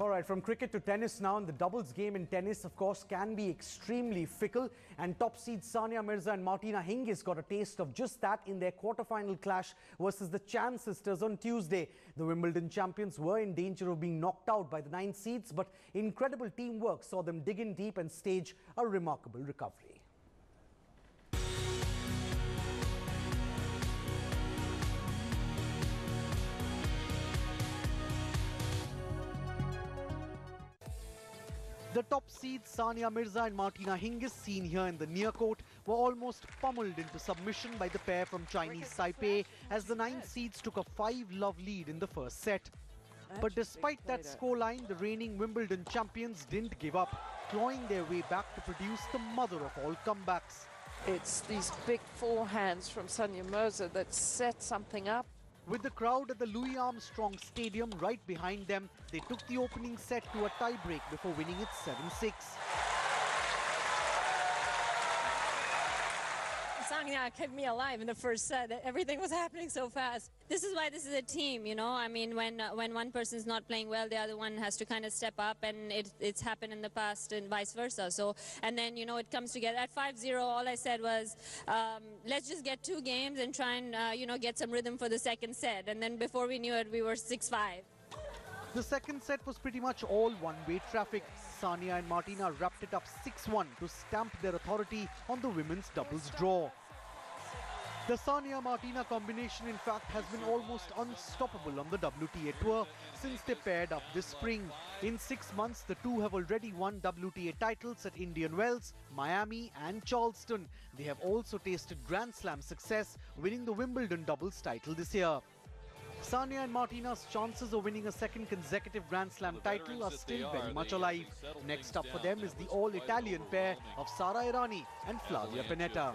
All right, from cricket to tennis now, and the doubles game in tennis, of course, can be extremely fickle. And top seeds Sania Mirza and Martina Hingis got a taste of just that in their quarter-final clash versus the Chan sisters on Tuesday. The Wimbledon champions were in danger of being knocked out by the nine seeds, but incredible teamwork saw them dig in deep and stage a remarkable recovery. The top seeds Sania Mirza and Martina Hingis seen here in the near court were almost pummeled into submission by the pair from Chinese Taipei as the nine seeds took a 5-love lead in the first set. But despite that scoreline, the reigning Wimbledon champions didn't give up, clawing their way back to produce the mother of all comebacks. It's these big forehands from Sania Mirza that set something up. With the crowd at the Louis Armstrong Stadium right behind them, they took the opening set to a tiebreak before winning it 7-6. Sania kept me alive in the first set. Everything was happening so fast. This is why this is a team, you know. I mean, when uh, when one person's not playing well, the other one has to kind of step up, and it, it's happened in the past and vice versa. So, and then you know it comes together. At 5-0, all I said was, um, let's just get two games and try and uh, you know get some rhythm for the second set. And then before we knew it, we were 6-5. The second set was pretty much all one-way traffic. Sania and Martina wrapped it up 6-1 to stamp their authority on the women's doubles draw. The Sania Martina combination, in fact, has been almost unstoppable on the WTA Tour since they paired up this spring. In six months, the two have already won WTA titles at Indian Wells, Miami, and Charleston. They have also tasted Grand Slam success, winning the Wimbledon doubles title this year. Sania and Martina's chances of winning a second consecutive Grand Slam title are still very much alive. Next up for them is the all-Italian pair of Sara Errani and Flavia Pennetta.